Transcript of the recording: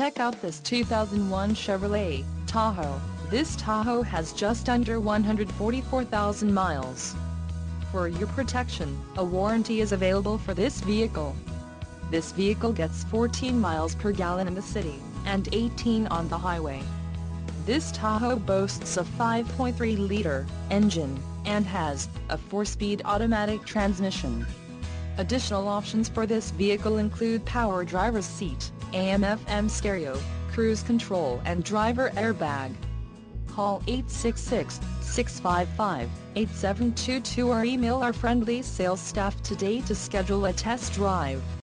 Check out this 2001 Chevrolet Tahoe. This Tahoe has just under 144,000 miles. For your protection, a warranty is available for this vehicle. This vehicle gets 14 miles per gallon in the city, and 18 on the highway. This Tahoe boasts a 5.3-liter engine, and has a 4-speed automatic transmission. Additional options for this vehicle include power driver's seat, AM-FM stereo, cruise control and driver airbag. Call 866-655-8722 or email our friendly sales staff today to schedule a test drive.